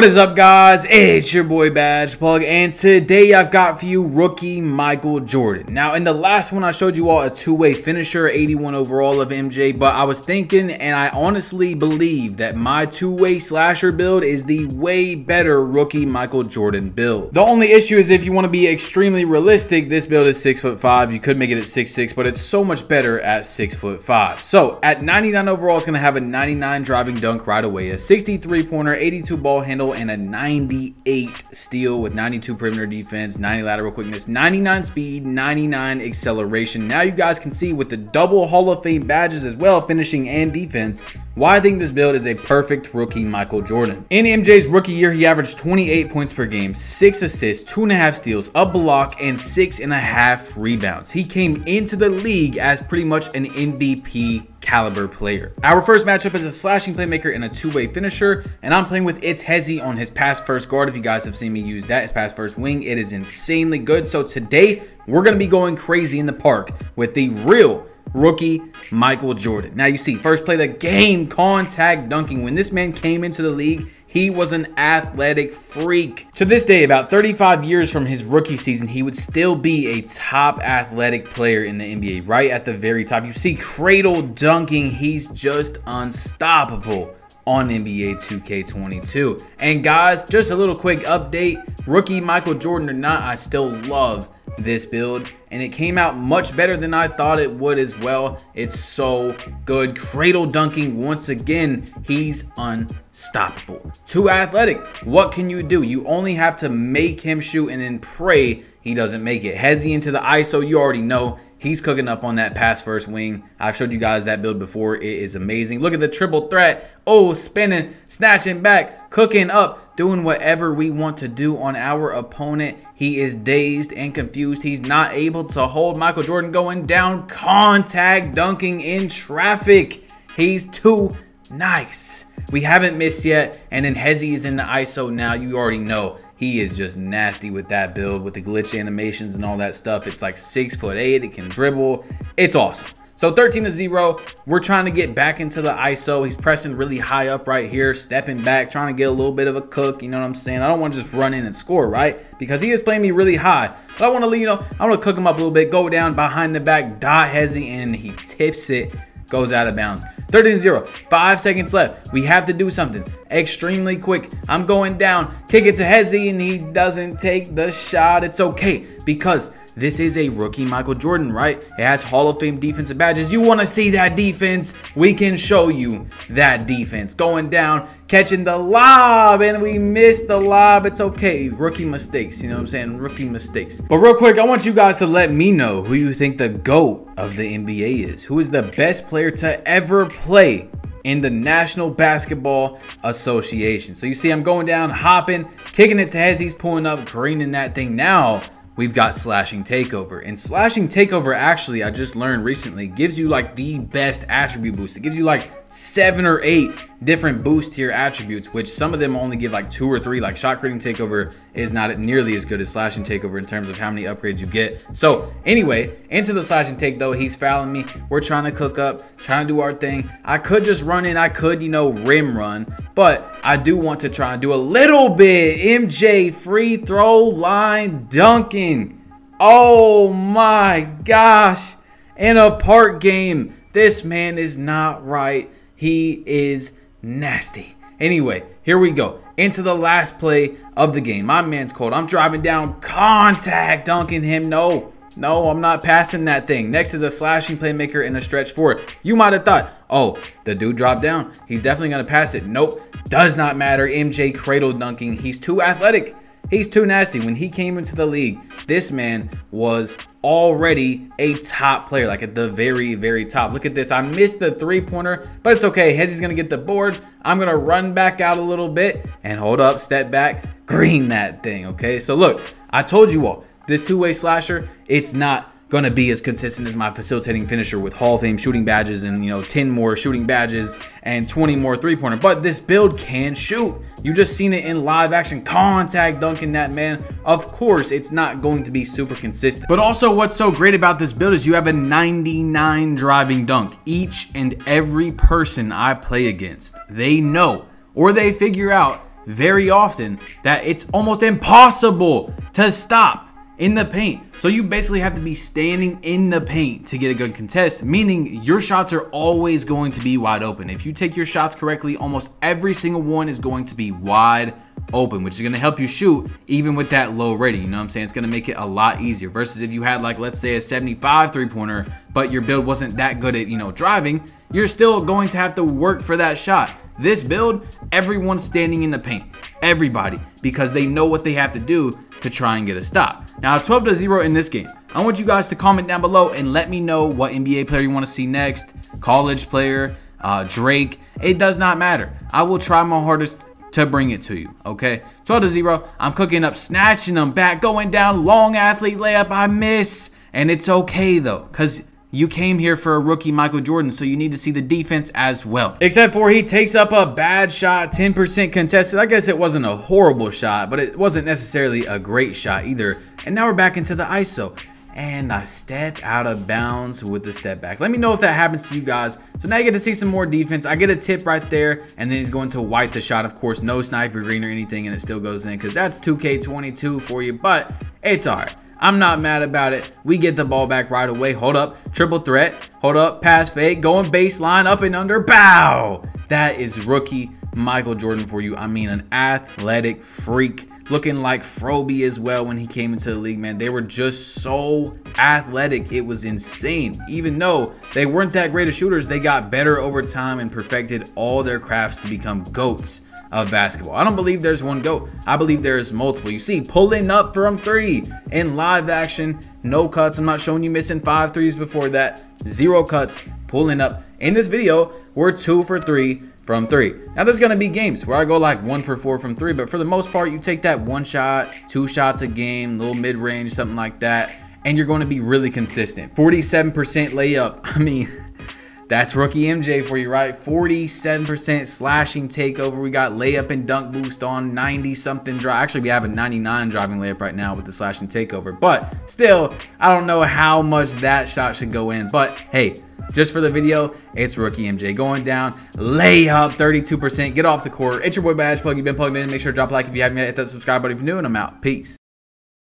What is up, guys? It's your boy Badge Plug, and today I've got for you rookie Michael Jordan. Now, in the last one, I showed you all a two-way finisher, 81 overall of MJ, but I was thinking, and I honestly believe that my two-way slasher build is the way better rookie Michael Jordan build. The only issue is if you want to be extremely realistic, this build is six foot five. You could make it at six six, but it's so much better at six foot five. So at 99 overall, it's going to have a 99 driving dunk right away, a 63 pointer, 82 ball handle and a 98 steal with 92 perimeter defense, 90 lateral quickness, 99 speed, 99 acceleration. Now you guys can see with the double Hall of Fame badges as well, finishing and defense, why I think this build is a perfect rookie Michael Jordan. In MJ's rookie year, he averaged 28 points per game, 6 assists, 2.5 steals, a block, and 6.5 rebounds. He came into the league as pretty much an MVP caliber player. Our first matchup is a slashing playmaker and a two-way finisher, and I'm playing with It's Hezzy on his pass first guard. If you guys have seen me use that, his pass first wing, it is insanely good. So today, we're going to be going crazy in the park with the real rookie Michael Jordan. Now you see, first play the game, contact dunking. When this man came into the league, he was an athletic freak. To this day, about 35 years from his rookie season, he would still be a top athletic player in the NBA, right at the very top. You see cradle dunking, he's just unstoppable on NBA 2K22. And guys, just a little quick update, rookie Michael Jordan or not, I still love this build and it came out much better than I thought it would as well. It's so good. Cradle dunking once again, he's unstoppable. Too athletic. What can you do? You only have to make him shoot and then pray he doesn't make it. Hezzy into the ISO, you already know He's cooking up on that pass first wing. I've showed you guys that build before. It is amazing. Look at the triple threat. Oh, spinning, snatching back, cooking up, doing whatever we want to do on our opponent. He is dazed and confused. He's not able to hold Michael Jordan going down, contact dunking in traffic. He's too nice. We haven't missed yet. And then Hezzy is in the ISO now. You already know he is just nasty with that build with the glitch animations and all that stuff. It's like six foot eight. It can dribble. It's awesome. So 13 to 0. We're trying to get back into the ISO. He's pressing really high up right here, stepping back, trying to get a little bit of a cook. You know what I'm saying? I don't want to just run in and score, right? Because he is playing me really high. But I want to, you know, I want to cook him up a little bit, go down behind the back, dot hezzy, and he tips it, goes out of bounds. 13 0. Five seconds left. We have to do something extremely quick. I'm going down. Kick it to Hezzy, and he doesn't take the shot. It's okay because this is a rookie Michael Jordan, right? It has Hall of Fame defensive badges. You want to see that defense? We can show you that defense. Going down, catching the lob, and we missed the lob. It's okay. Rookie mistakes. You know what I'm saying? Rookie mistakes. But real quick, I want you guys to let me know who you think the GOAT of the NBA is. Who is the best player to ever play in the National Basketball Association. So you see, I'm going down, hopping, kicking it to Hezzy's pulling up, greening that thing. Now we've got slashing takeover. And slashing takeover actually, I just learned recently, gives you like the best attribute boost. It gives you like seven or eight different boost tier attributes, which some of them only give like two or three. Like shot creating takeover is not nearly as good as slashing takeover in terms of how many upgrades you get. So anyway, into the slashing take though, he's fouling me. We're trying to cook up, trying to do our thing. I could just run in, I could, you know, rim run, but I do want to try and do a little bit MJ free throw line dunking. Oh my gosh. In a park game, this man is not right. He is nasty. Anyway, here we go. Into the last play of the game. My man's cold. I'm driving down, contact, dunking him. No, no, I'm not passing that thing. Next is a slashing playmaker and a stretch forward. You might have thought, oh, the dude dropped down. He's definitely going to pass it. Nope, does not matter. MJ cradle dunking. He's too athletic. He's too nasty. When he came into the league, this man was already a top player, like at the very, very top. Look at this. I missed the three pointer, but it's okay. Hezzy's going to get the board. I'm going to run back out a little bit and hold up, step back, green that thing. Okay. So look, I told you all this two way slasher, it's not going to be as consistent as my facilitating finisher with Hall of Fame shooting badges and, you know, 10 more shooting badges and 20 more three pointer. But this build can shoot. You just seen it in live action, contact dunking that man. Of course, it's not going to be super consistent. But also, what's so great about this build is you have a 99 driving dunk. Each and every person I play against, they know or they figure out very often that it's almost impossible to stop in the paint. So you basically have to be standing in the paint to get a good contest, meaning your shots are always going to be wide open. If you take your shots correctly, almost every single one is going to be wide open, which is going to help you shoot even with that low rating. You know what I'm saying? It's going to make it a lot easier versus if you had like let's say a 75 three-pointer, but your build wasn't that good at, you know, driving, you're still going to have to work for that shot. This build, everyone's standing in the paint. Everybody, because they know what they have to do to try and get a stop. Now, 12 to 0 in this game. I want you guys to comment down below and let me know what NBA player you want to see next, college player, uh, Drake. It does not matter. I will try my hardest to bring it to you, okay? 12 to 0. I'm cooking up, snatching them back, going down, long athlete layup. I miss. And it's okay, though, because you came here for a rookie Michael Jordan, so you need to see the defense as well. Except for he takes up a bad shot, 10% contested. I guess it wasn't a horrible shot, but it wasn't necessarily a great shot either. And now we're back into the ISO. And I step out of bounds with the step back. Let me know if that happens to you guys. So now you get to see some more defense. I get a tip right there, and then he's going to white the shot. Of course, no sniper green or anything, and it still goes in because that's 2K22 for you, but it's all right. I'm not mad about it. We get the ball back right away. Hold up. Triple threat. Hold up. Pass fake. Going baseline. Up and under. Bow. That is rookie Michael Jordan for you. I mean, an athletic freak. Looking like Froby as well when he came into the league, man. They were just so athletic. It was insane. Even though they weren't that great of shooters, they got better over time and perfected all their crafts to become GOATs of basketball. I don't believe there's one GOAT. I believe there's multiple. You see, pulling up from three in live action, no cuts. I'm not showing you missing five threes before that. Zero cuts, pulling up. In this video, we're two for three from three. Now there's gonna be games where I go like one for four from three, but for the most part, you take that one shot, two shots a game, little mid-range, something like that, and you're gonna be really consistent. 47% layup. I mean, that's rookie MJ for you, right? 47% slashing takeover. We got layup and dunk boost on 90 something drive. Actually, we have a 99 driving layup right now with the slashing takeover. But still, I don't know how much that shot should go in. But hey, just for the video, it's rookie MJ going down, layup 32%, get off the court. It's your boy Badge Plug. You've been plugged in. Make sure to drop a like if you haven't yet. Hit that subscribe button if you're new, and I'm out. Peace.